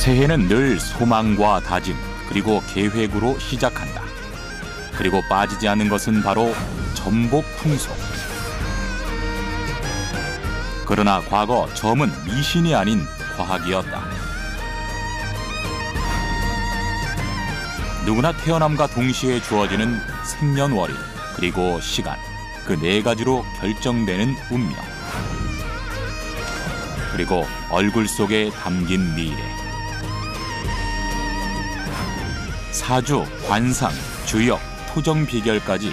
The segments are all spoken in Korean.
새해는 늘 소망과 다짐 그리고 계획으로 시작한다. 그리고 빠지지 않는 것은 바로 전복 풍속. 그러나 과거 점은 미신이 아닌 과학이었다. 누구나 태어남과 동시에 주어지는 생년월일 그리고 시간 그 네 가지로 결정되는 운명. 그리고 얼굴 속에 담긴 미래. 사주, 관상, 주역, 토정 비결까지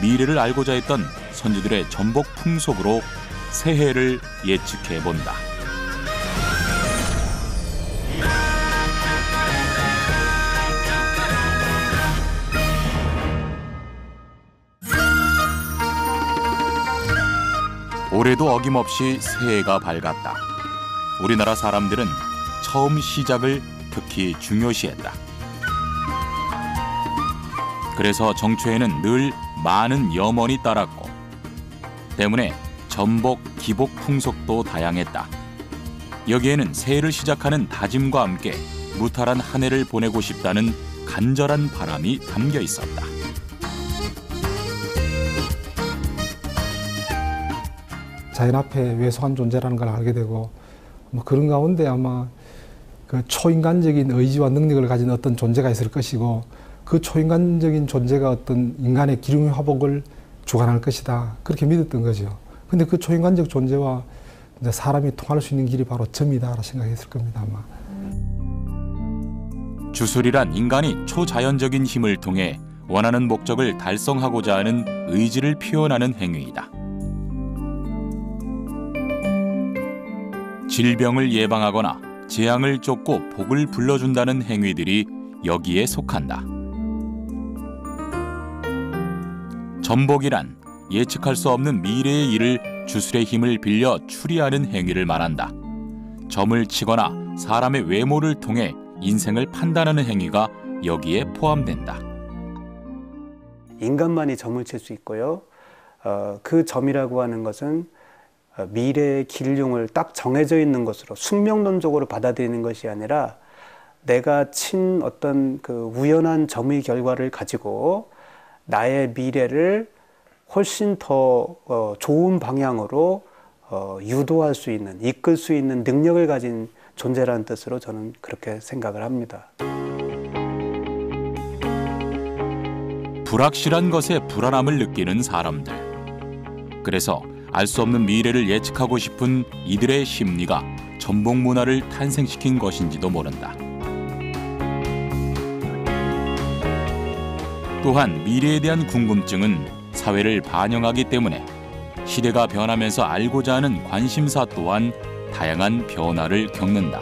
미래를 알고자 했던 선주들의 전복 풍속으로 새해를 예측해 본다. 올해도 어김없이 새해가 밝았다. 우리나라 사람들은 처음 시작을 특히 중요시했다. 그래서 정초에는 늘 많은 염원이 따랐고 때문에 전복, 기복 풍속도 다양했다. 여기에는 새해를 시작하는 다짐과 함께 무탈한 한 해를 보내고 싶다는 간절한 바람이 담겨 있었다. 자연 앞에 왜소한 존재라는 걸 알게 되고 뭐 그런 가운데 아마 그 초인간적인 의지와 능력을 가진 어떤 존재가 있을 것이고 그 초인간적인 존재가 어떤 인간의 기lum의 화복을 주관할 것이다 그렇게 믿었던 거죠. 근데 그 초인간적 존재와 사람이 통할 수 있는 길이 바로 점이다 생각했을 겁니다 아마. 주술이란 인간이 초자연적인 힘을 통해 원하는 목적을 달성하고자 하는 의지를 표현하는 행위이다. 질병을 예방하거나 재앙을 쫓고 복을 불러준다는 행위들이 여기에 속한다. 전복이란 예측할 수 없는 미래의 일을 주술의 힘을 빌려 추리하는 행위를 말한다. 점을 치거나 사람의 외모를 통해 인생을 판단하는 행위가 여기에 포함된다. 인간만이 점을 칠 수 있고요. 어, 그 점이라고 하는 것은 어, 미래의 길흉을 딱 정해져 있는 것으로 숙명론적으로 받아들이는 것이 아니라 내가 친 어떤 그 우연한 점의 결과를 가지고 나의 미래를 훨씬 더 어, 좋은 방향으로 어, 유도할 수 있는, 이끌 수 있는 능력을 가진 존재라는 뜻으로 저는 그렇게 생각을 합니다. 불확실한 것에 불안함을 느끼는 사람들. 그래서 알 수 없는 미래를 예측하고 싶은 이들의 심리가 전복 문화를 탄생시킨 것인지도 모른다. 또한 미래에 대한 궁금증은 사회를 반영하기 때문에 시대가 변하면서 알고자 하는 관심사 또한 다양한 변화를 겪는다.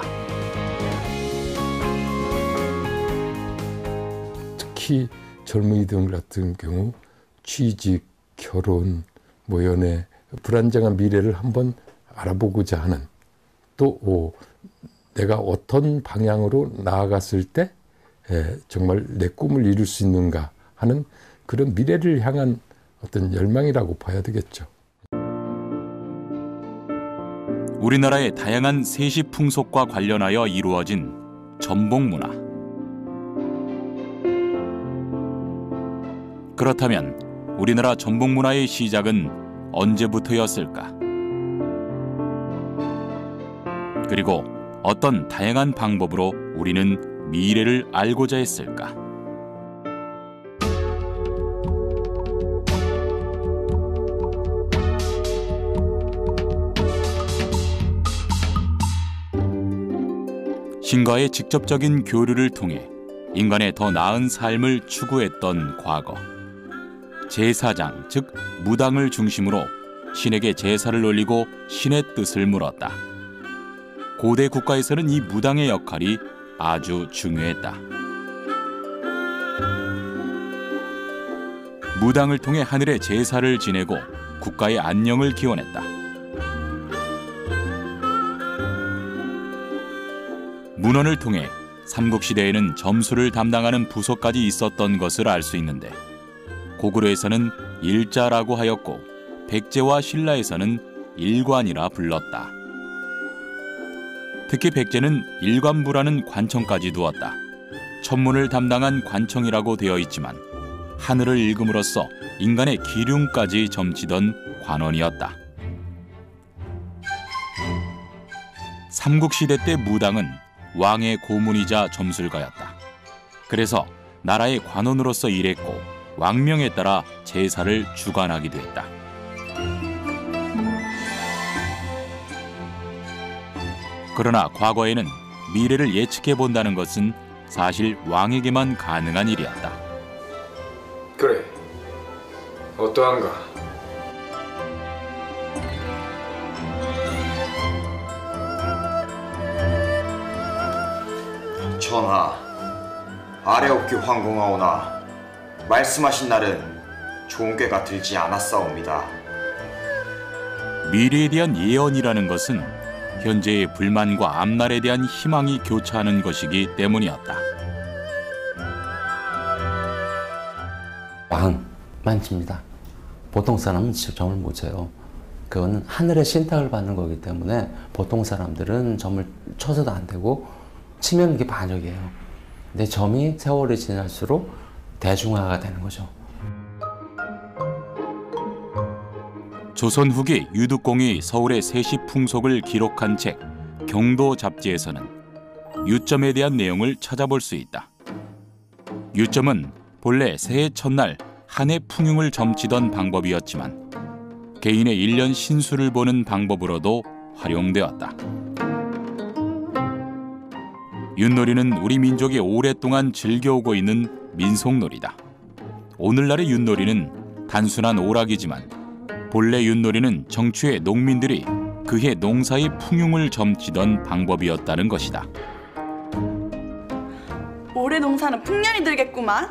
특히 젊은이들 같은 경우 취직, 결혼, 뭐 연애, 불안정한 미래를 한번 알아보고자 하는 또 오, 내가 어떤 방향으로 나아갔을 때 에, 정말 내 꿈을 이룰 수 있는가 하는 그런 미래를 향한 어떤 열망이라고 봐야 되겠죠. 우리나라의 다양한 세시 풍속과 관련하여 이루어진 전복 문화. 그렇다면 우리나라 전복 문화의 시작은 언제부터였을까? 그리고 어떤 다양한 방법으로 우리는 미래를 알고자 했을까? 신과의 직접적인 교류를 통해 인간의 더 나은 삶을 추구했던 과거. 제사장, 즉 무당을 중심으로 신에게 제사를 올리고 신의 뜻을 물었다. 고대 국가에서는 이 무당의 역할이 아주 중요했다. 무당을 통해 하늘의 제사를 지내고 국가의 안녕을 기원했다. 문헌을 통해 삼국시대에는 점수를 담당하는 부서까지 있었던 것을 알 수 있는데 고구려에서는 일자라고 하였고 백제와 신라에서는 일관이라 불렀다. 특히 백제는 일관부라는 관청까지 두었다. 천문을 담당한 관청이라고 되어 있지만 하늘을 읽음으로써 인간의 기륭까지 점치던 관원이었다. 삼국시대 때 무당은 왕의 고문이자 점술가였다. 그래서 나라의 관원으로서 일했고 왕명에 따라 제사를 주관하기도 했다. 그러나 과거에는 미래를 예측해 본다는 것은 사실 왕에게만 가능한 일이었다. 그래. 어떠한가? 전하, 아래옵기 황공하오나 말씀하신 날은 좋은 꾀가 들지 않았사옵니다. 미래에 대한 예언이라는 것은 현재의 불만과 앞날에 대한 희망이 교차하는 것이기 때문이었다. 왕만 칩니다. 보통 사람은 점을 못 쳐요. 그거는 하늘의 신탁을 받는 거기 때문에 보통 사람들은 점을 쳐서도 안 되고 치면 이게 반역이에요. 근데 점이 세월이 지날수록 대중화가 되는 거죠. 조선 후기 유득공이 서울의 세시 풍속을 기록한 책 경도 잡지에서는 유점에 대한 내용을 찾아볼 수 있다. 유점은 본래 새해 첫날 한 해 풍흉을 점치던 방법이었지만 개인의 일년 신수를 보는 방법으로도 활용되었다. 윷놀이는 우리 민족이 오랫동안 즐겨오고 있는 민속놀이다. 오늘날의 윷놀이는 단순한 오락이지만 본래 윷놀이는 정취의 농민들이 그해 농사의 풍흉을 점치던 방법이었다는 것이다. 올해 농사는 풍년이 들겠구만.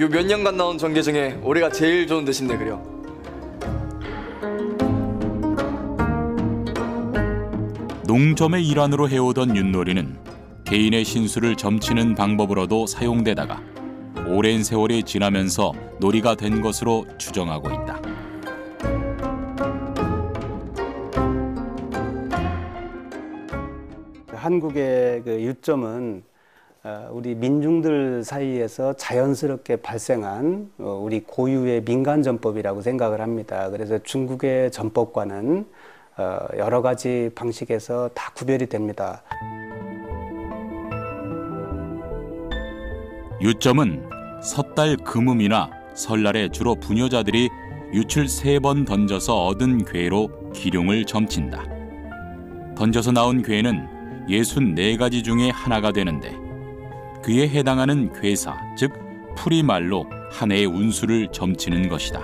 요 몇 년간 나온 전개 중에 올해가 제일 좋은 뜻인데 그려. 농점의 일환으로 해오던 윷놀이는 개인의 신수를 점치는 방법으로도 사용되다가 오랜 세월이 지나면서 놀이가 된 것으로 추정하고 있다. 한국의 그 유점은 어, 우리 민중들 사이에서 자연스럽게 발생한 어, 우리 고유의 민간 전법이라고 생각을 합니다. 그래서 중국의 전법과는 어, 여러 가지 방식에서 다 구별이 됩니다. 유점은 섣달 금음이나 설날에 주로 부녀자들이 유출 세 번 던져서 얻은 괴로 기룡을 점친다. 던져서 나온 괴는 예순 네 가지 중에 하나가 되는데 그에 해당하는 괴사, 즉 풀이 말로 한 해의 운수를 점치는 것이다.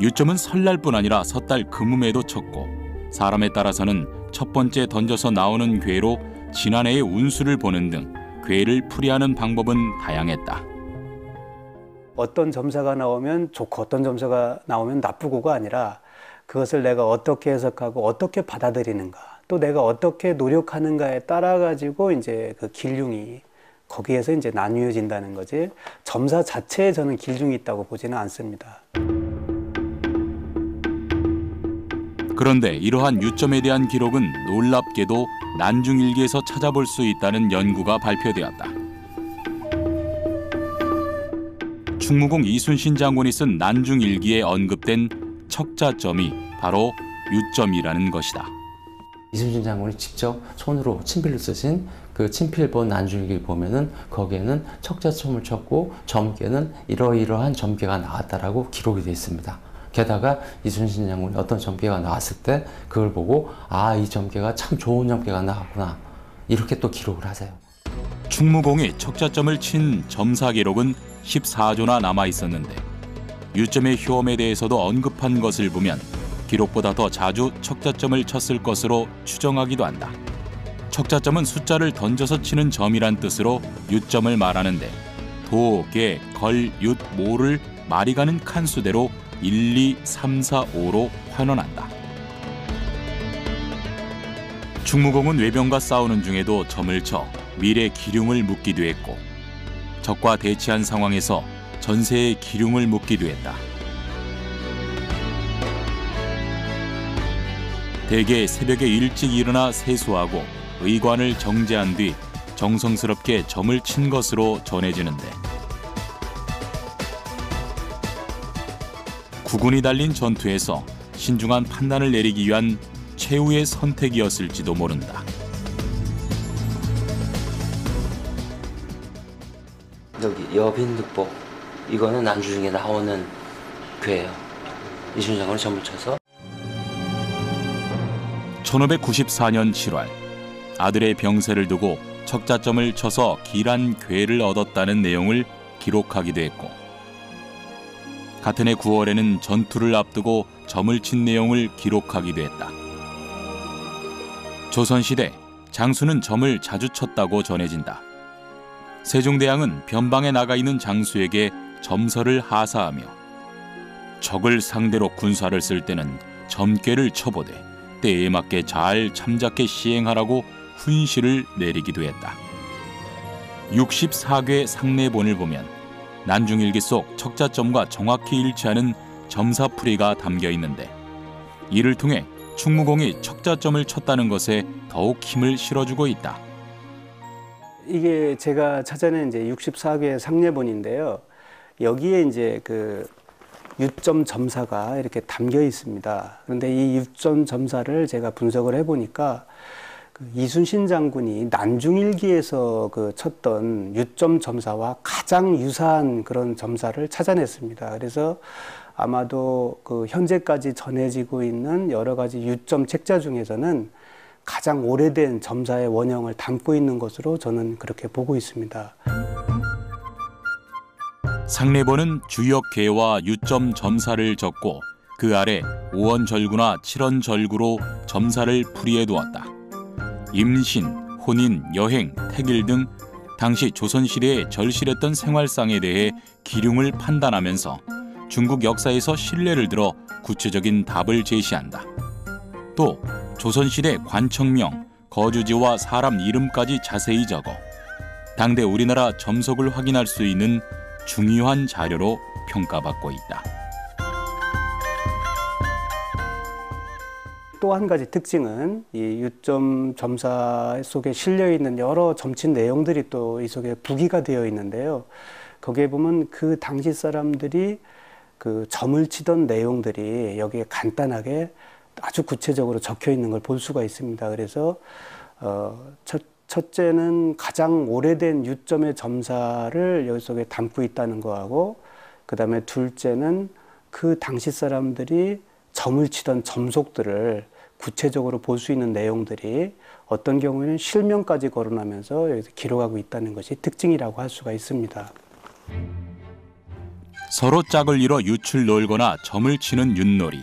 유점은 설날뿐 아니라 섣달 금음에도 쳤고 사람에 따라서는 첫 번째 던져서 나오는 괴로 지난해의 운수를 보는 등 괴를 풀이하는 방법은 다양했다. 어떤 점사가 나오면 좋고 어떤 점사가 나오면 나쁘고가 아니라 그것을 내가 어떻게 해석하고 어떻게 받아들이는가 또 내가 어떻게 노력하는가에 따라 가지고 이제 그 길흉이 거기에서 이제 나뉘어진다는 거지 점사 자체에 저는 길흉이 있다고 보지는 않습니다. 그런데 이러한 유점에 대한 기록은 놀랍게도 난중일기에서 찾아볼 수 있다는 연구가 발표되었다. 충무공 이순신 장군이 쓴 난중일기에 언급된 척자점이 바로 유점이라는 것이다. 이순신 장군이 직접 손으로 친필로 쓰신 그 친필본 난중일기를 보면은 거기에는 척자점을 쳤고 점괘는 이러이러한 점괘가 나왔다라고 기록이 되어 있습니다. 게다가 이순신 장군이 어떤 점괘가 나왔을 때 그걸 보고 아 이 점괘가 참 좋은 점괘가 나왔구나 이렇게 또 기록을 하세요. 충무공이 척자점을 친 점사 기록은 14조나 남아 있었는데 유점의 효험에 대해서도 언급한 것을 보면 기록보다 더 자주 척자점을 쳤을 것으로 추정하기도 한다. 척자점은 숫자를 던져서 치는 점이란 뜻으로 유점을 말하는데 도, 개, 걸, 윷, 모를 말이 가는 칸수대로 1, 2, 3, 4, 5로 환원한다. 충무공은 외병과 싸우는 중에도 점을 쳐 밀의 기륭을 묻기도 했고 적과 대치한 상황에서 전세의 기륭을 묻기도 했다. 대개 새벽에 일찍 일어나 세수하고 의관을 정제한 뒤 정성스럽게 점을 친 것으로 전해지는데 구군이 달린 전투에서 신중한 판단을 내리기 위한 최후의 선택이었을지도 모른다. 여기 여빈득보 이거는 난주 중에 나오는 괴예요. 장군이 점을 쳐서 1594년 7월 아들의 병세를 두고 척자점을 쳐서 길한 괴를 얻었다는 내용을 기록하기도 했고 같은 해 9월에는 전투를 앞두고 점을 친 내용을 기록하기도 했다. 조선시대 장수는 점을 자주 쳤다고 전해진다. 세종대왕은 변방에 나가 있는 장수에게 점서를 하사하며 적을 상대로 군사를 쓸 때는 점괘를 쳐보되 때에 맞게 잘 참작해 시행하라고 훈시를 내리기도 했다. 64개 상내본을 보면 난중일기 속 척자점과 정확히 일치하는 점사풀이가 담겨 있는데 이를 통해 충무공이 척자점을 쳤다는 것에 더욱 힘을 실어주고 있다. 이게 제가 찾아낸 이제 64개 상례본인데요. 여기에 이제 그 유점 점사가 이렇게 담겨 있습니다. 그런데 이 유점 점사를 제가 분석을 해보니까 그 이순신 장군이 난중일기에서 그 쳤던 유점 점사와 가장 유사한 그런 점사를 찾아냈습니다. 그래서 아마도 그 현재까지 전해지고 있는 여러 가지 유점 책자 중에서는 가장 오래된 점사의 원형을 담고 있는 것으로 저는 그렇게 보고 있습니다. 상례본은 주역계와 유점 점사를 적고 그 아래 5원 절구나 7원 절구로 점사를 풀이해 두었다. 임신, 혼인, 여행, 택일 등 당시 조선시대에 절실했던 생활상에 대해 기륭을 판단하면서 중국 역사에서 신뢰를 들어 구체적인 답을 제시한다. 또 조선시대 관청명, 거주지와 사람 이름까지 자세히 적어 당대 우리나라 점석을 확인할 수 있는 중요한 자료로 평가받고 있다. 또 한 가지 특징은 이 유점 점사 속에 실려 있는 여러 점친 내용들이 또 이 속에 부기가 되어 있는데요. 거기에 보면 그 당시 사람들이 그 점을 치던 내용들이 여기에 간단하게 아주 구체적으로 적혀 있는 걸 볼 수가 있습니다. 그래서 어, 첫, 첫째는 가장 오래된 유점의 점사를 여기 속에 담고 있다는 거하고 그 다음에 둘째는 그 당시 사람들이 점을 치던 점속들을 구체적으로 볼 수 있는 내용들이 어떤 경우에는 실명까지 거론하면서 여기서 기록하고 있다는 것이 특징이라고 할 수가 있습니다. 서로 짝을 이뤄 유출 놀거나 점을 치는 윷놀이.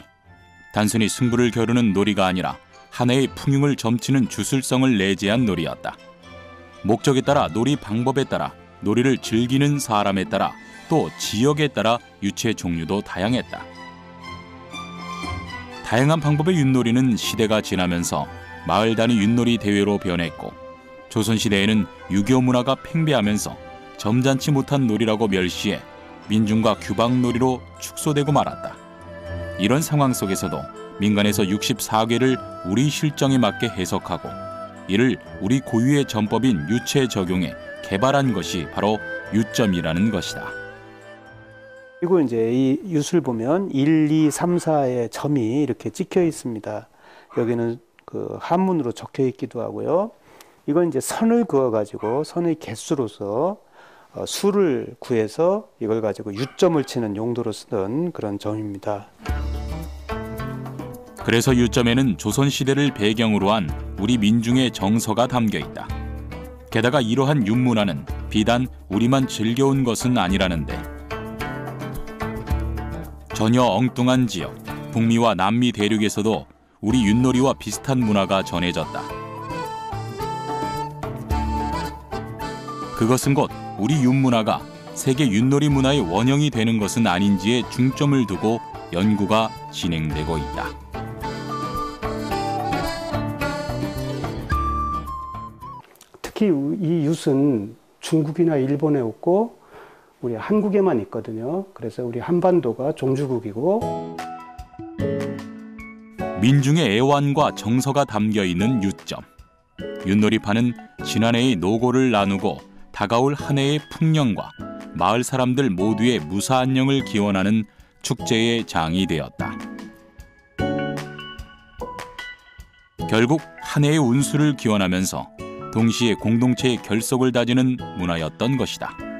단순히 승부를 겨루는 놀이가 아니라 하나의 풍흉을 점치는 주술성을 내재한 놀이였다. 목적에 따라 놀이 방법에 따라 놀이를 즐기는 사람에 따라 또 지역에 따라 유체 종류도 다양했다. 다양한 방법의 윷놀이는 시대가 지나면서 마을 단위 윷놀이 대회로 변했고 조선시대에는 유교 문화가 팽배하면서 점잖지 못한 놀이라고 멸시해 민중과 규방놀이로 축소되고 말았다. 이런 상황 속에서도 민간에서 64개를 우리 실정에 맞게 해석하고 이를 우리 고유의 전법인 유체에 적용해 개발한 것이 바로 유점이라는 것이다. 그리고 이제 이 윷을 보면 1, 2, 3, 4의 점이 이렇게 찍혀 있습니다. 여기는 그 한문으로 적혀 있기도 하고요. 이건 이제 선을 그어 가지고 선의 개수로서 어, 수를 구해서 이걸 가지고 유점을 치는 용도로 쓰던 그런 점입니다. 그래서 유점에는 조선 시대를 배경으로 한 우리 민중의 정서가 담겨 있다. 게다가 이러한 윷문화는 비단 우리만 즐겨온 것은 아니라는데 전혀 엉뚱한 지역, 북미와 남미 대륙에서도 우리 윷놀이와 비슷한 문화가 전해졌다. 그것은 곧 우리 윷문화가 세계 윷놀이 문화의 원형이 되는 것은 아닌지에 중점을 두고 연구가 진행되고 있다. 특히 이 윷은 중국이나 일본에 없고 우리 한국에만 있거든요. 그래서 우리 한반도가 종주국이고 민중의 애완과 정서가 담겨 있는 유점. 윷놀이파는 지난해의 노고를 나누고 다가올 한 해의 풍년과 마을 사람들 모두의 무사 안녕을 기원하는 축제의 장이 되었다. 결국 한 해의 운수를 기원하면서 동시에 공동체의 결속을 다지는 문화였던 것이다.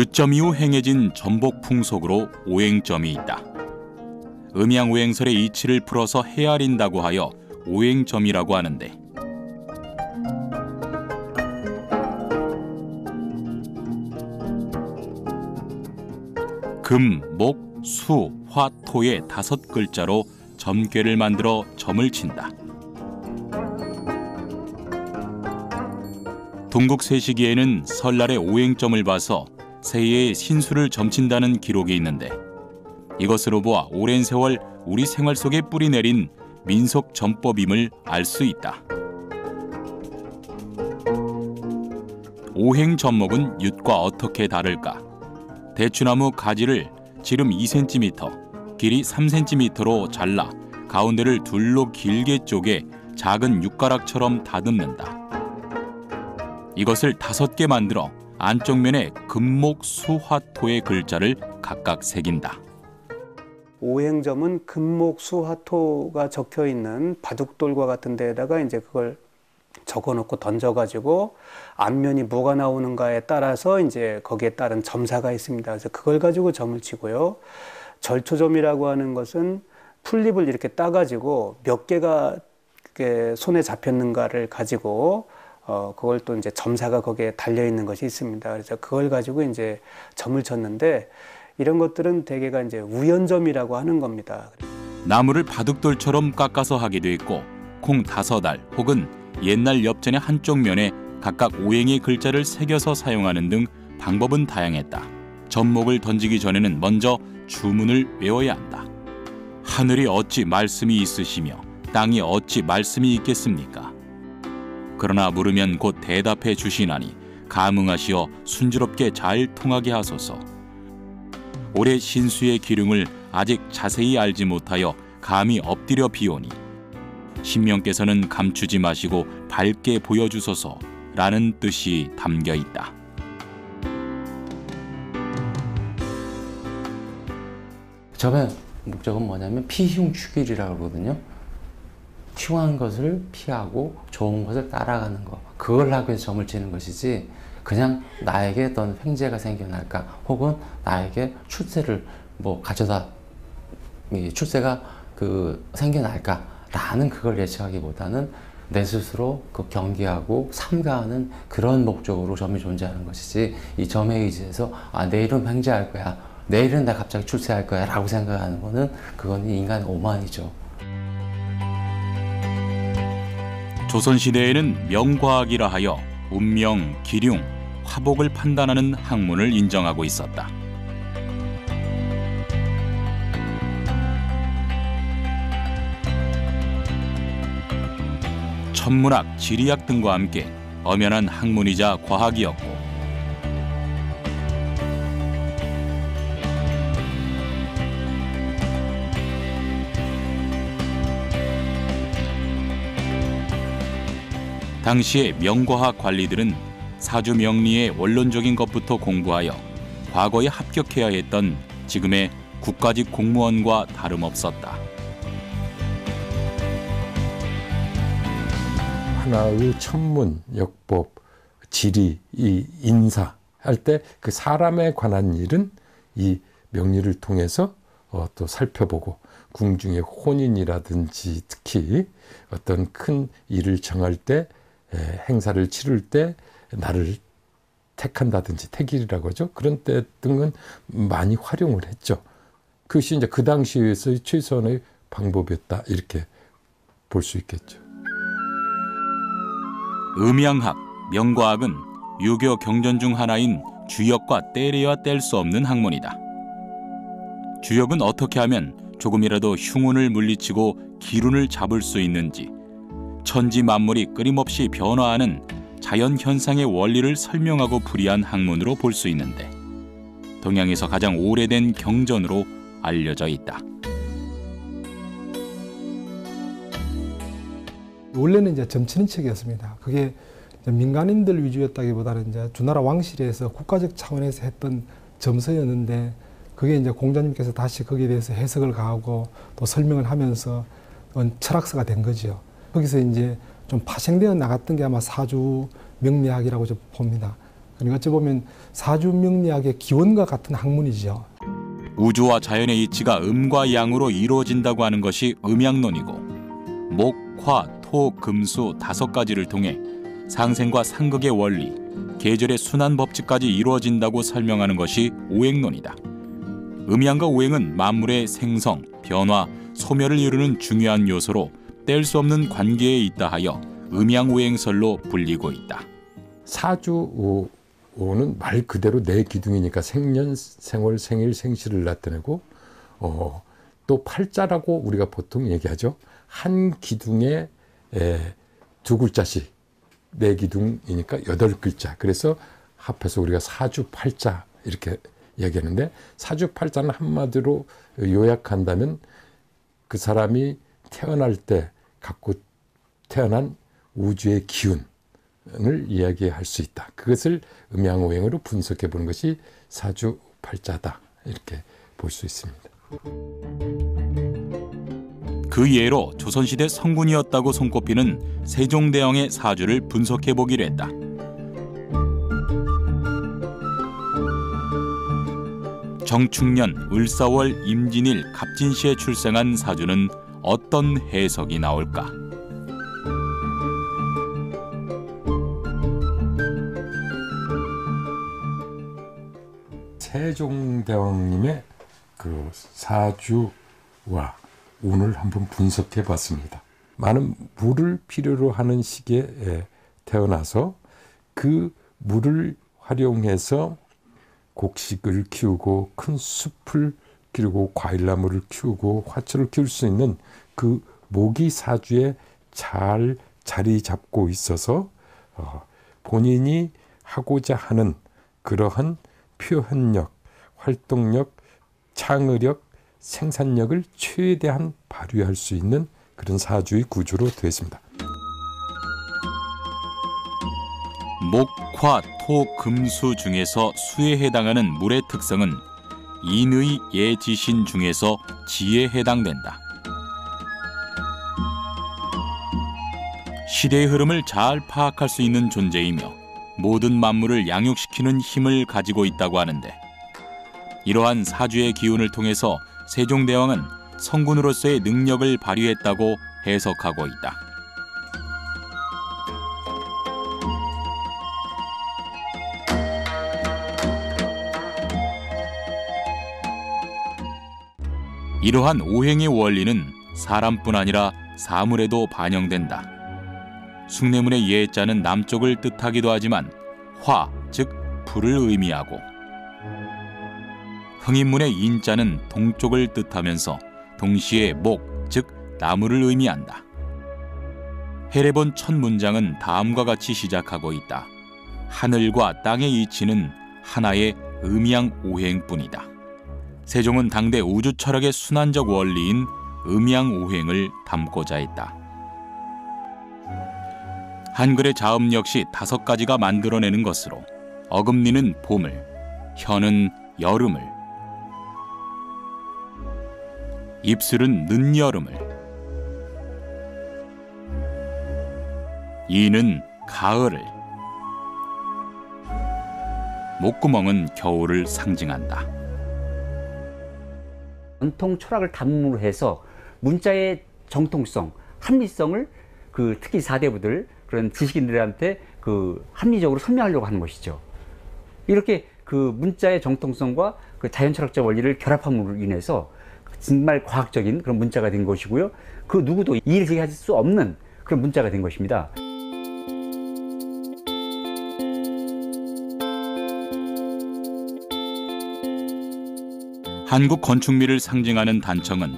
유점 이후 행해진 전복 풍속으로 오행점이 있다. 음양 오행설의 이치를 풀어서 헤아린다고 하여 오행점이라고 하는데 금, 목, 수, 화, 토의 다섯 글자로 점괘를 만들어 점을 친다. 동국 세 시기에는 설날에 오행점을 봐서 새해의 신수를 점친다는 기록이 있는데 이것으로 보아 오랜 세월 우리 생활 속에 뿌리 내린 민속 전법임을 알 수 있다. 오행 전목은 윷과 어떻게 다를까? 대추나무 가지를 지름 2cm, 길이 3cm로 잘라 가운데를 둘로 길게 쪼개 작은 윷가락처럼 다듬는다. 이것을 다섯 개 만들어 안쪽 면에 금목 수화토의 글자를 각각 새긴다. 오행점은 금목 수화토가 적혀 있는 바둑돌과 같은 데에다가 이제 그걸 적어놓고 던져가지고 앞면이 뭐가 나오는가에 따라서 이제 거기에 따른 점사가 있습니다. 그래서 그걸 가지고 점을 치고요. 절초점이라고 하는 것은 풀잎을 이렇게 따가지고 몇 개가 손에 잡혔는가를 가지고 어, 그걸 또 이제 점사가 거기에 달려 있는 것이 있습니다. 그래서 그걸 가지고 이제 점을 쳤는데 이런 것들은 대개가 이제 우연점이라고 하는 겁니다. 나무를 바둑돌처럼 깎아서 하기도 있고 콩 다섯 알 혹은 옛날 엽전의 한쪽 면에 각각 오행의 글자를 새겨서 사용하는 등 방법은 다양했다. 접목을 던지기 전에는 먼저 주문을 외워야 한다. 하늘이 어찌 말씀이 있으시며 땅이 어찌 말씀이 있겠습니까? 그러나 물으면 곧 대답해 주시나니 감응하시어 순조롭게 잘 통하게 하소서. 올해 신수의 기륭을 아직 자세히 알지 못하여 감히 엎드려 비오니 신명께서는 감추지 마시고 밝게 보여주소서라는 뜻이 담겨 있다. 점의 목적은 뭐냐면 피흉 축일이라고 그러거든요. 흉한 것을 피하고 좋은 것을 따라가는 것. 그걸 하기 위해서 점을 치는 것이지 그냥 나에게 어떤 횡재가 생겨날까? 혹은 나에게 출세를 뭐 가져다 출세가 그 생겨날까? 라는 그걸 예측하기보다는 내 스스로 그 경계하고 삼가하는 그런 목적으로 점이 존재하는 것이지 이 점에 의지해서 아 내일은 횡재할 거야. 내일은 나 갑자기 출세할 거야 라고 생각하는 거는 그건 인간의 오만이죠 조선시대에는 명과학이라 하여 운명, 기륭, 화복을 판단하는 학문을 인정하고 있었다. 천문학, 지리학 등과 함께 엄연한 학문이자 과학이었고 당시의 명과학 관리들은 사주 명리의 원론적인 것부터 공부하여 과거에 합격해야 했던 지금의 국가직 공무원과 다름없었다. 하나의 천문, 역법, 지리, 이 인사 할 때 그 사람에 관한 일은 이 명리를 통해서 어, 또 살펴보고 궁중의 혼인이라든지 특히 어떤 큰 일을 정할 때 행사를 치를 때 나를 택한다든지 택일이라고 하죠. 그런 때 등은 많이 활용을 했죠. 그것이 이제 그 당시에서의 최선의 방법이었다. 이렇게 볼 수 있겠죠. 음양학, 명과학은 유교 경전 중 하나인 주역과 떼려야 뗄 수 없는 학문이다. 주역은 어떻게 하면 조금이라도 흉운을 물리치고 기운을 잡을 수 있는지 천지 만물이 끊임없이 변화하는 자연 현상의 원리를 설명하고 풀이한 학문으로 볼 수 있는데 동양에서 가장 오래된 경전으로 알려져 있다. 원래는 이제 점치는 책이었습니다. 그게 민간인들 위주였다기보다는 이제 주나라 왕실에서 국가적 차원에서 했던 점서였는데 그게 이제 공자님께서 다시 거기에 대해서 해석을 가하고 또 설명을 하면서 철학서가 된 거죠. 거기서 이제 좀 파생되어 나갔던 게 아마 사주 명리학이라고 좀 봅니다. 그러니까 어찌 보면 사주 명리학의 기원과 같은 학문이죠. 우주와 자연의 이치가 음과 양으로 이루어진다고 하는 것이 음양론이고 목, 화, 토, 금수 다섯 가지를 통해 상생과 상극의 원리, 계절의 순환 법칙까지 이루어진다고 설명하는 것이 오행론이다. 음양과 오행은 만물의 생성, 변화, 소멸을 이루는 중요한 요소로 뗄 수 없는 관계에 있다 하여 음양오행설로 불리고 있다. 사주는 말 그대로 내 기둥이니까 생년, 생월, 생일, 생시를 나타내고 어, 또 팔자라고 우리가 보통 얘기하죠. 한 기둥에 에, 두 글자씩 네 기둥이니까 여덟 글자. 그래서 합해서 우리가 사주팔자 이렇게 얘기하는데 사주팔자는 한마디로 요약한다면 그 사람이 태어날 때 갖고 태어난 우주의 기운을 이야기할 수 있다. 그것을 음양오행으로 분석해 보는 것이 사주팔자다. 이렇게 볼 수 있습니다. 그 예로 조선시대 성군이었다고 손꼽히는 세종대왕의 사주를 분석해 보기로 했다. 정축년 을사월 임진일 갑진시에 출생한 사주는 어떤 해석이 나올까? 세종대왕님의 그 사주와 운을 한번 분석해 봤습니다. 많은 물을 필요로 하는 시기에 태어나서 그 물을 활용해서 곡식을 키우고 큰 숲을 기르고 과일나무를 키우고 화초를 키울 수 있는 그 모기 사주에 잘 자리 잡고 있어서 어, 본인이 하고자 하는 그러한 표현력, 활동력, 창의력, 생산력을 최대한 발휘할 수 있는 그런 사주의 구조로 되어 있습니다. 목, 화, 토, 금수 중에서 수에 해당하는 물의 특성은 인의 예지신 중에서 지에 해당된다. 시대의 흐름을 잘 파악할 수 있는 존재이며 모든 만물을 양육시키는 힘을 가지고 있다고 하는데 이러한 사주의 기운을 통해서 세종대왕은 성군으로서의 능력을 발휘했다고 해석하고 있다. 이러한 오행의 원리는 사람뿐 아니라 사물에도 반영된다. 숭례문의 예자는 남쪽을 뜻하기도 하지만 화, 즉 불을 의미하고 흥인문의 인자는 동쪽을 뜻하면서 동시에 목, 즉 나무를 의미한다. 해례본 첫 문장은 다음과 같이 시작하고 있다. 하늘과 땅의 이치는 하나의 음양 오행뿐이다. 세종은 당대 우주 철학의 순환적 원리인 음양 오행을 담고자 했다. 한글의 자음 역시 다섯 가지가 만들어내는 것으로 어금니는 봄을, 혀는 여름을, 입술은 늦여름을, 이는 가을을, 목구멍은 겨울을 상징한다. 전통 철학을 담음으로 해서 문자의 정통성, 합리성을 그 특히 사대부들 그런 지식인들한테 그 합리적으로 설명하려고 하는 것이죠. 이렇게 그 문자의 정통성과 그 자연 철학적 원리를 결합함으로 인해서 정말 과학적인 그런 문자가 된 것이고요. 그 누구도 이의를 제기할 수 없는 그런 문자가 된 것입니다. 한국 건축미를 상징하는 단청은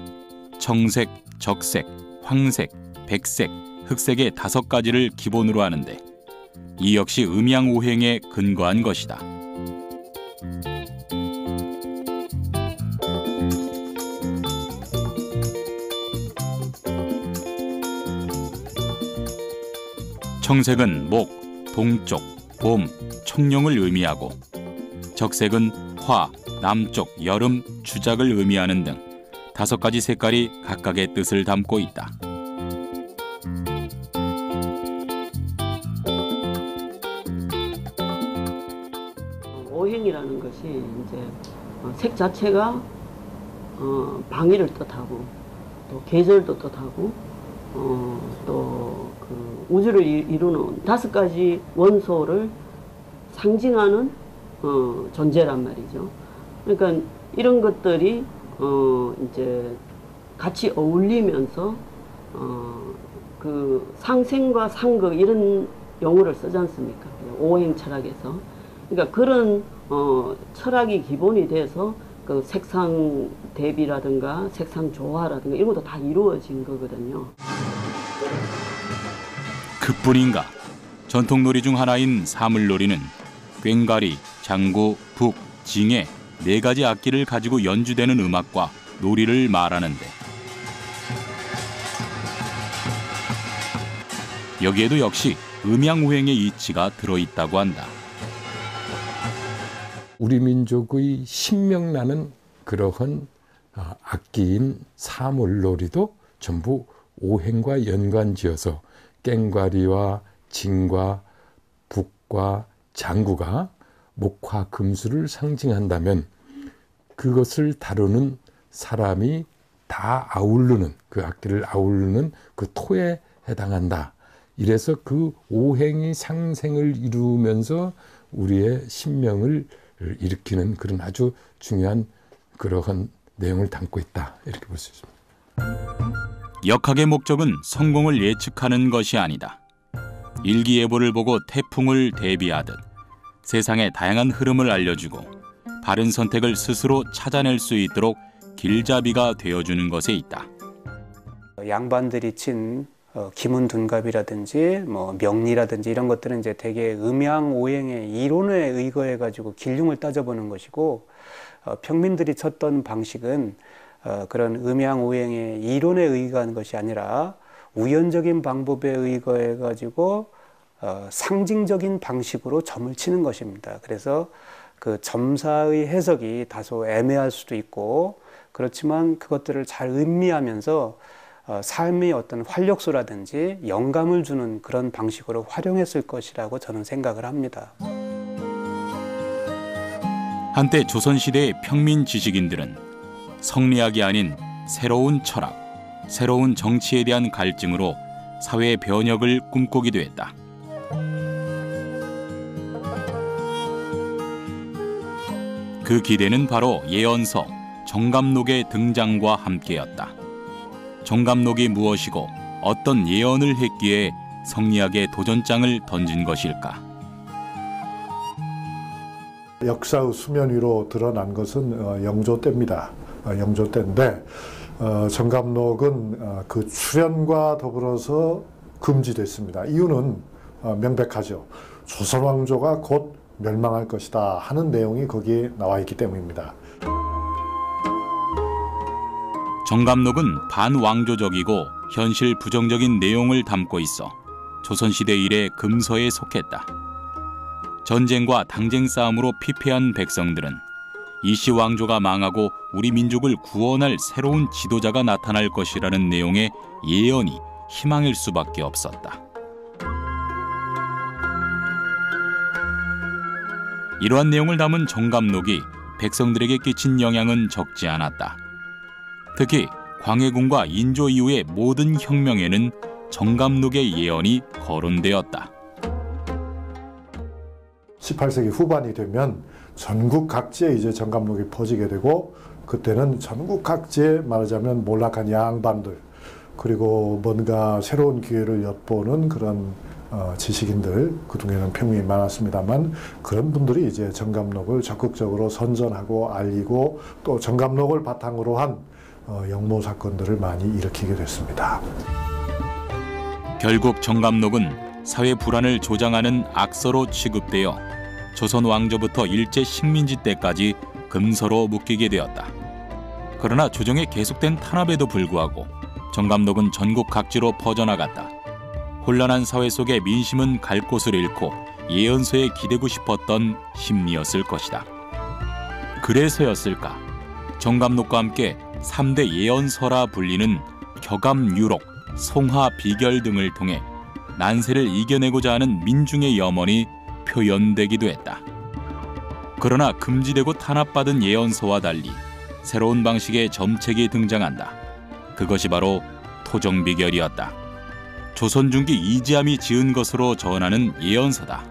청색, 적색, 황색, 백색, 흑색의 다섯 가지를 기본으로 하는데 이 역시 음양오행에 근거한 것이다. 청색은 목, 동쪽, 봄, 청룡을 의미하고 적색은 화, 남쪽, 여름, 주작을 의미하는 등 다섯 가지 색깔이 각각의 뜻을 담고 있다. 오행이라는 것이 이제 어, 색 자체가 어, 방위를 뜻하고 또 계절도 뜻하고 어, 또그 우주를 이- 이루는 다섯 가지 원소를 상징하는 어, 존재란 말이죠. 그러니까 이런 것들이 어, 이제 같이 어울리면서 어, 그 상생과 상극 이런 용어를 쓰지 않습니까? 오행 철학에서. 그러니까 그런 어, 철학이 기본이 돼서 그 색상 대비라든가 색상 조화라든가 이런 것도 다 이루어진 거거든요. 그뿐인가 전통놀이 중 하나인 사물놀이는 꽹과리, 장구, 북, 징해 네 가지 악기를 가지고 연주되는 음악과 놀이를 말하는데 여기에도 역시 음양오행의 이치가 들어있다고 한다. 우리 민족의 신명나는 그러한 아, 악기인 사물놀이도 전부 오행과 연관지어서 깽과리와 징과 북과 장구가 목화 금수를 상징한다면 그것을 다루는 사람이 다 아우르는 그 악기를 아우르는 그 토에 해당한다. 이래서 그 오행이 상생을 이루면서 우리의 신명을 일으키는 그런 아주 중요한 그러한 내용을 담고 있다. 이렇게 볼 수 있습니다. 역학의 목적은 성공을 예측하는 것이 아니다. 일기예보를 보고 태풍을 대비하듯 세상의 다양한 흐름을 알려주고 바른 선택을 스스로 찾아낼 수 있도록 길잡이가 되어주는 것에 있다. 양반들이 친 어, 기문둔갑이라든지 뭐 명리라든지 이런 것들은 이제 대개 음양 오행의 이론에 의거해 가지고 길흉을 따져보는 것이고 어, 평민들이 쳤던 방식은 어, 그런 음양 오행의 이론에 의거한 것이 아니라 우연적인 방법에 의거해 가지고 어, 상징적인 방식으로 점을 치는 것입니다. 그래서 그 점사의 해석이 다소 애매할 수도 있고 그렇지만 그것들을 잘 음미하면서 어, 삶의 어떤 활력소라든지 영감을 주는 그런 방식으로 활용했을 것이라고 저는 생각을 합니다. 한때 조선시대의 평민 지식인들은 성리학이 아닌 새로운 철학, 새로운 정치에 대한 갈증으로 사회의 변혁을 꿈꾸기도 했다. 그 기대는 바로 예언서 정감록의 등장과 함께였다. 정감록이 무엇이고 어떤 예언을 했기에 성리학의 도전장을 던진 것일까? 역사의 수면 위로 드러난 것은 어, 영조 때입니다. 어, 영조 때인데 어, 정감록은 어, 그 출현과 더불어서 금지됐습니다. 이유는 어, 명백하죠. 조선 왕조가 곧 멸망할 것이다 하는 내용이 거기에 나와 있기 때문입니다. 정감록은 반왕조적이고 현실 부정적인 내용을 담고 있어 조선시대 이래 금서에 속했다. 전쟁과 당쟁 싸움으로 피폐한 백성들은 이시 왕조가 망하고 우리 민족을 구원할 새로운 지도자가 나타날 것이라는 내용의 예언이 희망일 수밖에 없었다. 이러한 내용을 담은 정감록이 백성들에게 끼친 영향은 적지 않았다. 특히 광해군과 인조 이후의 모든 혁명에는 정감록의 예언이 거론되었다. 18세기 후반이 되면 전국 각지에 이제 정감록이 퍼지게 되고 그때는 전국 각지에 말하자면 몰락한 양반들 그리고 뭔가 새로운 기회를 엿보는 그런 어, 지식인들 그중에는 평민이 많았습니다만 그런 분들이 이제 정감록을 적극적으로 선전하고 알리고 또 정감록을 바탕으로 한 어, 영모 사건들을 많이 일으키게 됐습니다. 결국 정감록은 사회 불안을 조장하는 악서로 취급되어 조선 왕조부터 일제 식민지 때까지 금서로 묶이게 되었다. 그러나 조정의 계속된 탄압에도 불구하고 정감록은 전국 각지로 퍼져나갔다. 혼란한 사회 속에 민심은 갈 곳을 잃고 예언서에 기대고 싶었던 심리였을 것이다. 그래서였을까? 정감록과 함께 3대 예언서라 불리는 격암유록, 송하 비결 등을 통해 난세를 이겨내고자 하는 민중의 염원이 표현되기도 했다. 그러나 금지되고 탄압받은 예언서와 달리 새로운 방식의 점책이 등장한다. 그것이 바로 토정비결이었다. 조선 중기 이지함이 지은 것으로 전하는 예언서다.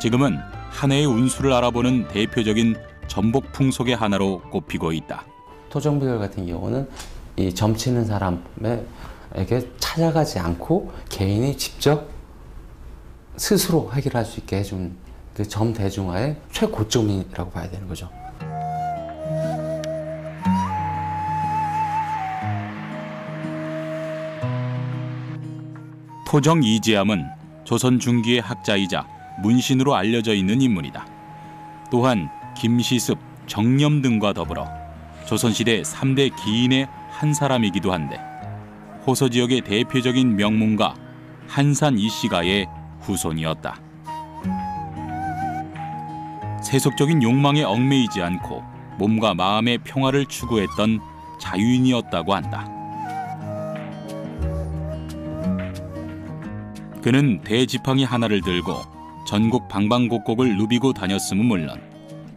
지금은 한 해의 운수를 알아보는 대표적인 전복 풍속의 하나로 꼽히고 있다. 토정비결 같은 경우는 이 점치는 사람에게 찾아가지 않고 개인이 직접 스스로 해결할 수 있게 해준 그 점 대중화의 최고점이라고 봐야 되는 거죠. 토정 이지함은 조선 중기의 학자이자 문신으로 알려져 있는 인물이다. 또한 김시습, 정념 등과 더불어 조선시대 3대 기인의 한 사람이기도 한데 호서 지역의 대표적인 명문가 한산 이씨가의 후손이었다. 세속적인 욕망에 얽매이지 않고 몸과 마음의 평화를 추구했던 자유인이었다고 한다. 그는 대지팡이 하나를 들고 전국 방방곡곡을 누비고 다녔음은 물론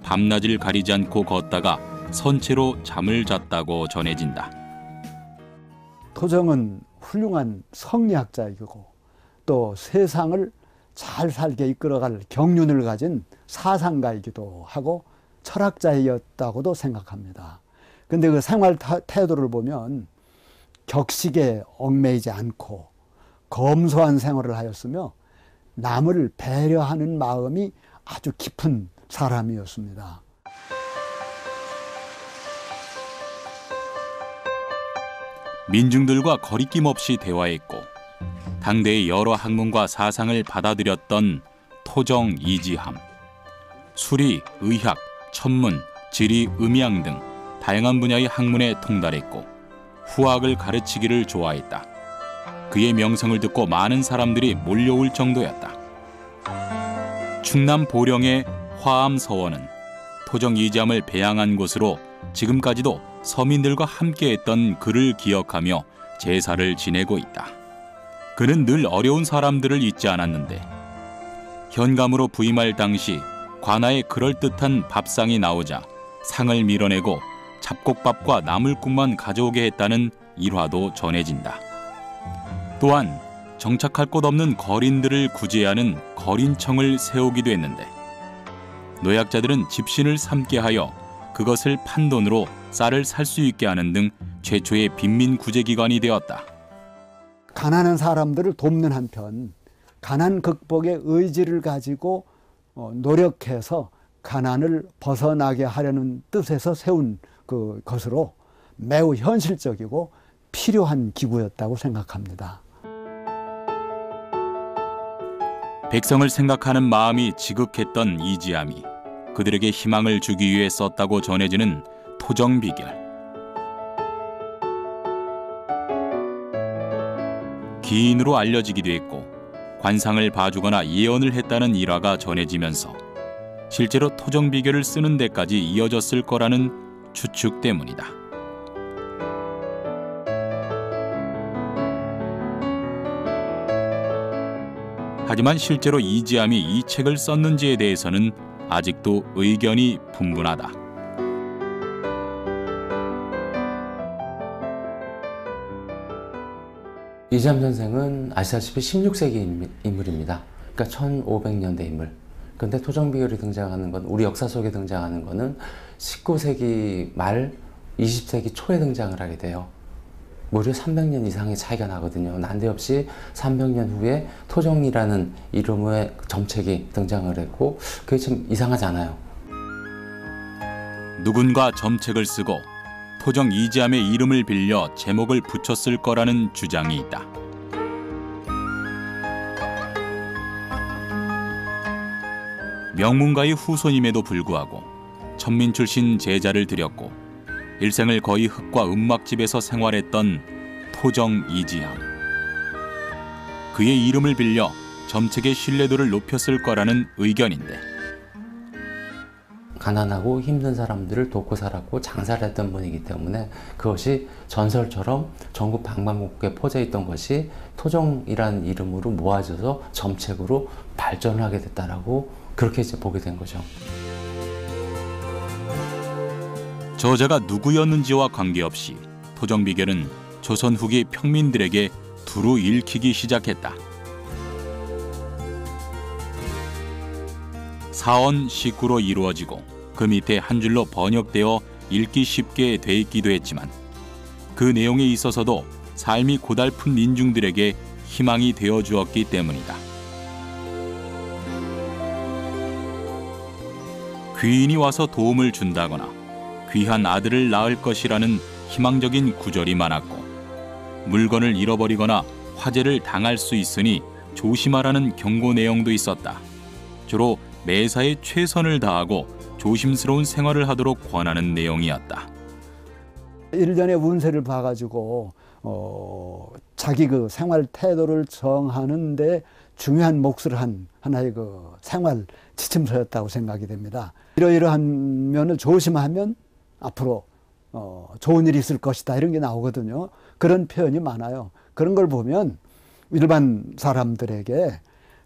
밤낮을 가리지 않고 걷다가 선체로 잠을 잤다고 전해진다. 토정은 훌륭한 성리학자이고 또 세상을 잘 살게 이끌어갈 경륜을 가진 사상가이기도 하고 철학자였다고도 생각합니다. 근데 그 생활 태도를 보면 격식에 얽매이지 않고 검소한 생활을 하였으며 남을 배려하는 마음이 아주 깊은 사람이었습니다. 민중들과 거리낌 없이 대화했고 당대의 여러 학문과 사상을 받아들였던 토정 이지함. 수리, 의학, 천문, 지리, 음양 등 다양한 분야의 학문에 통달했고 후학을 가르치기를 좋아했다. 그의 명성을 듣고 많은 사람들이 몰려올 정도였다. 충남 보령의 화암서원은 토정 이지함을 배양한 곳으로 지금까지도 서민들과 함께했던 그를 기억하며 제사를 지내고 있다. 그는 늘 어려운 사람들을 잊지 않았는데 현감으로 부임할 당시 관아에 그럴듯한 밥상이 나오자 상을 밀어내고 잡곡밥과 나물국만 가져오게 했다는 일화도 전해진다. 또한 정착할 곳 없는 거린들을 구제하는 거린청을 세우기도 했는데 노약자들은 집신을 삼게 하여 그것을 판 돈으로 쌀을 살 수 있게 하는 등 최초의 빈민 구제 기관이 되었다. 가난한 사람들을 돕는 한편 가난 극복의 의지를 가지고 어, 노력해서 가난을 벗어나게 하려는 뜻에서 세운 그 것으로 매우 현실적이고 필요한 기구였다고 생각합니다. 백성을 생각하는 마음이 지극했던 이지함이 그들에게 희망을 주기 위해 썼다고 전해지는 토정 비결. 기인으로 알려지기도 했고 관상을 봐주거나 예언을 했다는 일화가 전해지면서 실제로 토정 비결을 쓰는 데까지 이어졌을 거라는 추측 때문이다. 하지만 실제로 이지함이 이 책을 썼는지에 대해서는 아직도 의견이 분분하다. 이지함 선생은 아시다시피 16세기 인물입니다. 그러니까 1500년대 인물. 근데 토정 비결이 등장하는 건 우리 역사 속에 등장하는 거는 19세기 말 20세기 초에 등장을 하게 돼요. 무려 300년 이상의 차이가 나거든요. 난데없이 300년 후에 토종이라는 이름의 점책이 등장을 했고 그게 좀 이상하잖아요. 누군가 점책을 쓰고 토정 이지함의 이름을 빌려 제목을 붙였을 거라는 주장이 있다. 명문가의 후손임에도 불구하고 천민 출신 제자를 들였고 일생을 거의 흙과 음막집에서 생활했던 토정 이지함. 그의 이름을 빌려 점책의 신뢰도를 높였을 거라는 의견인데 가난하고 힘든 사람들을 돕고 살았고 장사를 했던 분이기 때문에 그것이 전설처럼 전국 방방곡곡에 퍼져 있던 것이 토종이라는 이름으로 모아져서 점책으로 발전을 하게 됐다라고 그렇게 이제 보게 된 거죠. 저자가 누구였는지와 관계없이 토정 비결은 조선 후기 평민들에게 두루 읽히기 시작했다. 사원 식구로 이루어지고 그 밑에 한 줄로 번역되어 읽기 쉽게 돼 있기도 했지만 그 내용에 있어서도 삶이 고달픈 민중들에게 희망이 되어 주었기 때문이다. 귀인이 와서 도움을 준다거나 귀한 아들을 낳을 것이라는 희망적인 구절이 많았고 물건을 잃어버리거나 화재를 당할 수 있으니 조심하라는 경고 내용도 있었다. 주로 매사에 최선을 다하고 조심스러운 생활을 하도록 권하는 내용이었다. 일년의 운세를 봐가지고 어, 자기 그 생활 태도를 정하는데 중요한 몫을 한 하나의 그 생활 지침서였다고 생각이 됩니다. 이러이러한 면을 조심하면 앞으로 어, 좋은 일이 있을 것이다 이런 게 나오거든요. 그런 표현이 많아요. 그런 걸 보면 일반 사람들에게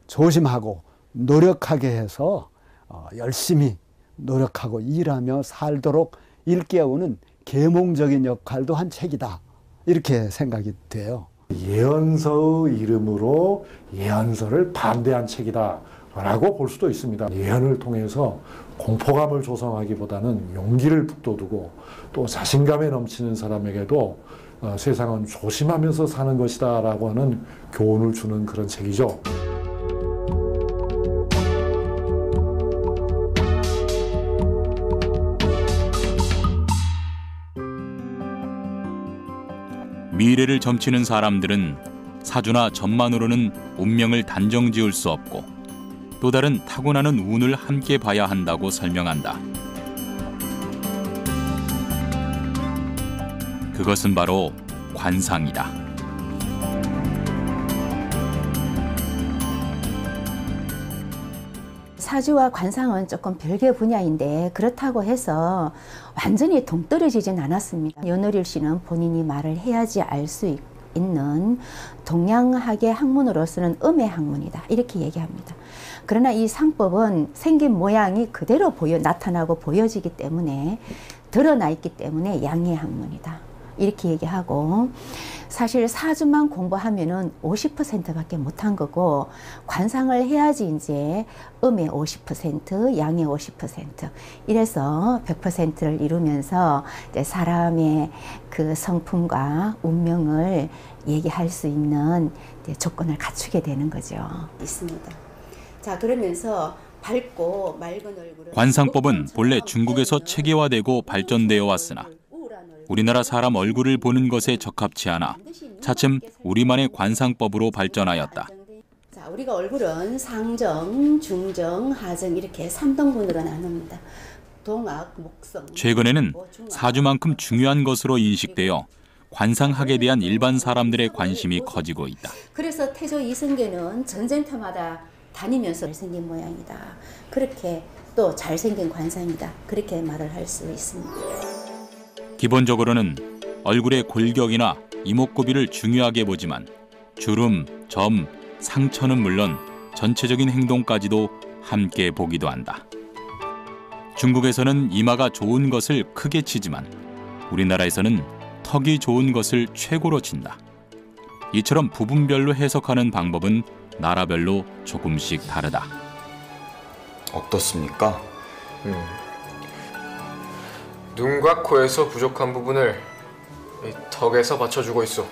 조심하고 노력하게 해서 어, 열심히 노력하고 일하며 살도록 일깨우는 계몽적인 역할도 한 책이다. 이렇게 생각이 돼요. 예언서의 이름으로 예언서를 반대한 책이다. 라고 볼 수도 있습니다. 예언을 통해서 공포감을 조성하기보다는 용기를 북돋우고 또 자신감에 넘치는 사람에게도 어, 세상은 조심하면서 사는 것이다 라고 하는 교훈을 주는 그런 책이죠. 미래를 점치는 사람들은 사주나 점만으로는 운명을 단정 지을 수 없고 또 다른 타고나는 운을 함께 봐야 한다고 설명한다. 그것은 바로 관상이다. 사주와 관상은 조금 별개 분야인데 그렇다고 해서 완전히 동떨어지진 않았습니다. 연월일 씨는 본인이 말을 해야지 알 수 있는 동양학의 학문으로서는 음의 학문이다. 이렇게 얘기합니다. 그러나 이 상법은 생긴 모양이 그대로 보여 나타나고 보여지기 때문에 드러나 있기 때문에 양의 학문이다. 이렇게 얘기하고 사실 사주만 공부하면은 50%밖에 못한 거고 관상을 해야지 이제 음의 50%, 양의 50% 이래서 100%를 이루면서 사람의 그 성품과 운명을 얘기할 수 있는 조건을 갖추게 되는 거죠. 있습니다. 자 그러면서 밝고 맑은 얼굴을 관상법은 본래 중국에서 체계화되고 발전되어 왔으나 우리나라 사람 얼굴을 보는 것에 적합치 않아 차츰 우리만의 관상법으로 발전하였다. 자, 우리가 얼굴은 상정, 중정, 하정 이렇게 3등분으로 나눕니다. 동악, 목성. 최근에는 사주만큼 중요한 것으로 인식되어 관상학에 대한 일반 사람들의 관심이 커지고 있다. 그래서 태조 이성계는 전쟁터마다 다니면서 잘생긴 모양이다. 그렇게 또 잘생긴 관상이다. 그렇게 말을 할 수 있습니다. 기본적으로는 얼굴의 골격이나 이목구비를 중요하게 보지만 주름, 점, 상처는 물론 전체적인 행동까지도 함께 보기도 한다. 중국에서는 이마가 좋은 것을 크게 치지만 우리나라에서는 턱이 좋은 것을 최고로 친다. 이처럼 부분별로 해석하는 방법은 나라별로 조금씩 다르다. 어떻습니까? 음. 눈과 코에서 부족한 부분을 이 덕에서 받쳐주고 있어.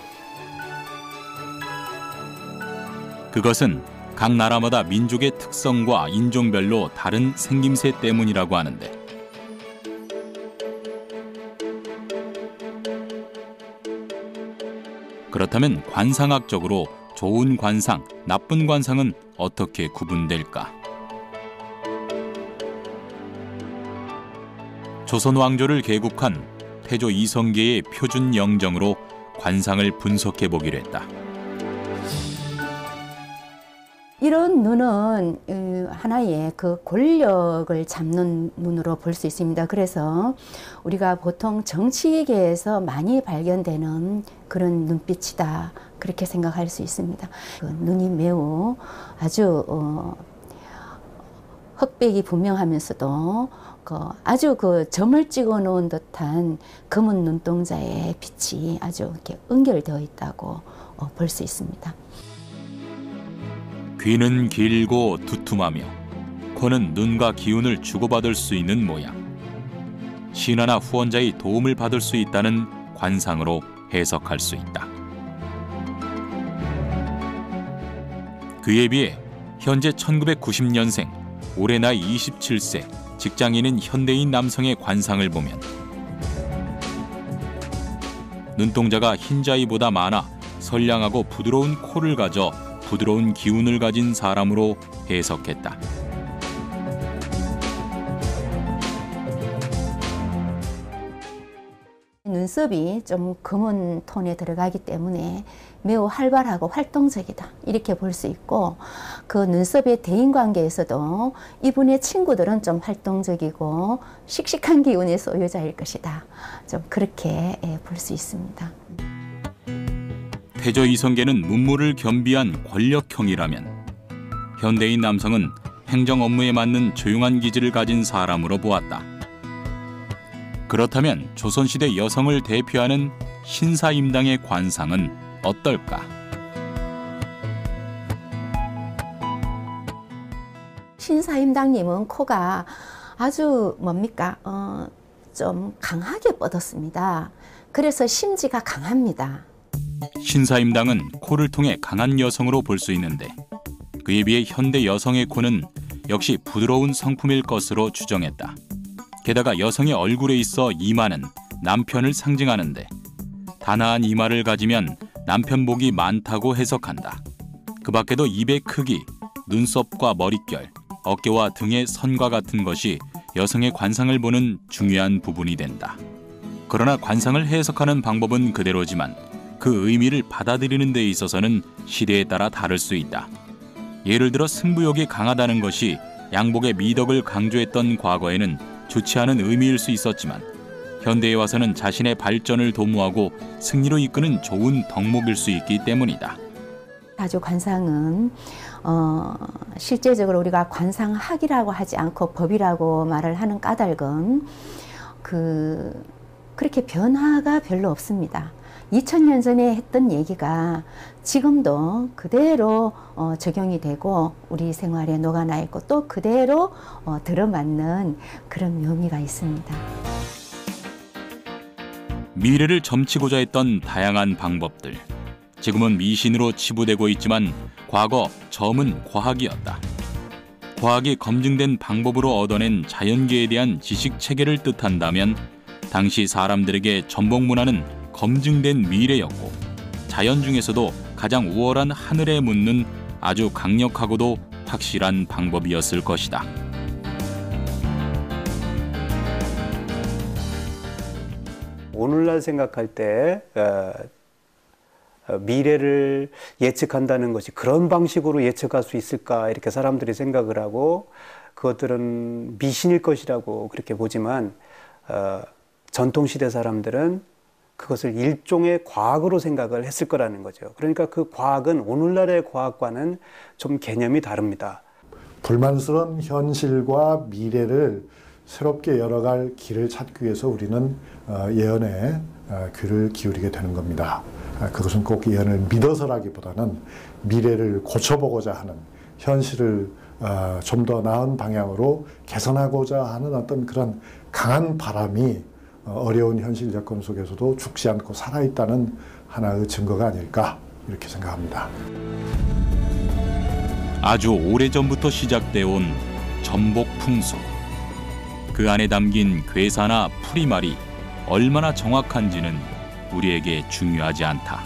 그것은 각 나라마다 민족의 특성과 인종별로 다른 생김새 때문이라고 하는데 그렇다면 관상학적으로 좋은 관상, 나쁜 관상은 어떻게 구분될까? 조선 왕조를 개국한 태조 이성계의 표준 영정으로 관상을 분석해 보기로 했다. 이런 눈은 어, 하나의 그 권력을 잡는 눈으로 볼 수 있습니다. 그래서 우리가 보통 정치계에서 많이 발견되는 그런 눈빛이다. 그렇게 생각할 수 있습니다. 그 눈이 매우 아주 어, 흑백이 분명하면서도 그 아주 그 점을 찍어 놓은 듯한 검은 눈동자의 빛이 아주 이렇게 연결되어 있다고 어, 볼수 있습니다. 귀는 길고 두툼하며 코는 눈과 기운을 주고받을 수 있는 모양. 신하나 후원자의 도움을 받을 수 있다는 관상으로 해석할 수 있다. 그에 비해 현재 1990년생 올해 나이 27세 직장인인 현대인 남성의 관상을 보면 눈동자가 흰자위보다 많아 선량하고 부드러운 코를 가져 부드러운 기운을 가진 사람으로 해석했다. 눈썹이 좀 검은 톤에 들어가기 때문에 매우 활발하고 활동적이다 이렇게 볼 수 있고 그 눈썹의 대인 관계에서도 이분의 친구들은 좀 활동적이고 씩씩한 기운의 소유자일 것이다 좀 그렇게 예, 볼수 있습니다. 태조 이성계는 문무를 겸비한 권력형이라면 현대인 남성은 행정 업무에 맞는 조용한 기질을 가진 사람으로 보았다. 그렇다면 조선시대 여성을 대표하는 신사임당의 관상은 어떨까? 신사임당님은 코가 아주 뭡니까 어, 좀 강하게 뻗었습니다. 그래서 심지가 강합니다. 신사임당은 코를 통해 강한 여성으로 볼 수 있는데 그에 비해 현대 여성의 코는 역시 부드러운 성품일 것으로 추정했다. 게다가 여성의 얼굴에 있어 이마는 남편을 상징하는데 단아한 이마를 가지면 남편 복이 많다고 해석한다. 그 밖에도 입의 크기, 눈썹과 머릿결, 어깨와 등의 선과 같은 것이 여성의 관상을 보는 중요한 부분이 된다. 그러나 관상을 해석하는 방법은 그대로지만 그 의미를 받아들이는 데 있어서는 시대에 따라 다를 수 있다. 예를 들어 승부욕이 강하다는 것이 양복의 미덕을 강조했던 과거에는 좋지 않은 의미일 수 있었지만 현대에 와서는 자신의 발전을 도모하고 승리로 이끄는 좋은 덕목일 수 있기 때문이다. 자주 관상은 어, 실제적으로 우리가 관상학이라고 하지 않고 법이라고 말을 하는 까닭은 그 그렇게 변화가 별로 없습니다. 2000년 전에 했던 얘기가 지금도 그대로 어, 적용이 되고 우리 생활에 녹아나 있고 또 그대로 어, 들어맞는 그런 묘미가 있습니다. 미래를 점치고자 했던 다양한 방법들. 지금은 미신으로 치부되고 있지만 과거 점은 과학이었다. 과학이 검증된 방법으로 얻어낸 자연계에 대한 지식 체계를 뜻한다면 당시 사람들에게 전복 문화는 검증된 미래였고 자연 중에서도 가장 우월한 하늘에 묻는 아주 강력하고도 확실한 방법이었을 것이다. 오늘날 생각할 때 어, 어, 미래를 예측한다는 것이 그런 방식으로 예측할 수 있을까 이렇게 사람들이 생각을 하고 그것들은 미신일 것이라고 그렇게 보지만 어, 전통시대 사람들은 그것을 일종의 과학으로 생각을 했을 거라는 거죠. 그러니까 그 과학은 오늘날의 과학과는 좀 개념이 다릅니다. 불만스러운 현실과 미래를 새롭게 열어갈 길을 찾기 위해서 우리는 어, 예언에 어, 귀를 기울이게 되는 겁니다. 아, 그것은 꼭 예언을 믿어서라기보다는 미래를 고쳐보고자 하는 현실을 어, 좀더 나은 방향으로 개선하고자 하는 어떤 그런 강한 바람이 어, 어려운 현실 여건 속에서도 죽지 않고 살아있다는 하나의 증거가 아닐까 이렇게 생각합니다. 아주 오래전부터 시작돼 온 전복 풍수. 그 안에 담긴 괴사나 풀이말이 얼마나 정확한지는 우리에게 중요하지 않다.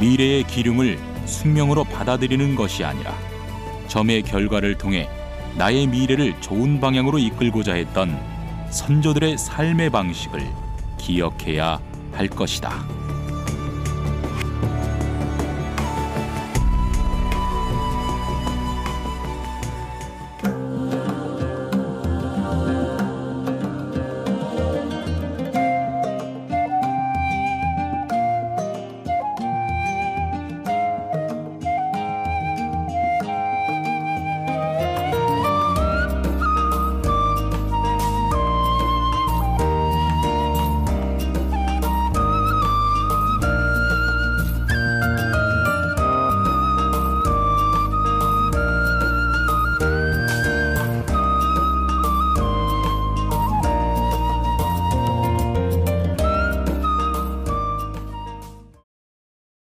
미래의 기륭을 숙명으로 받아들이는 것이 아니라 점의 결과를 통해 나의 미래를 좋은 방향으로 이끌고자 했던 선조들의 삶의 방식을 기억해야 할 것이다.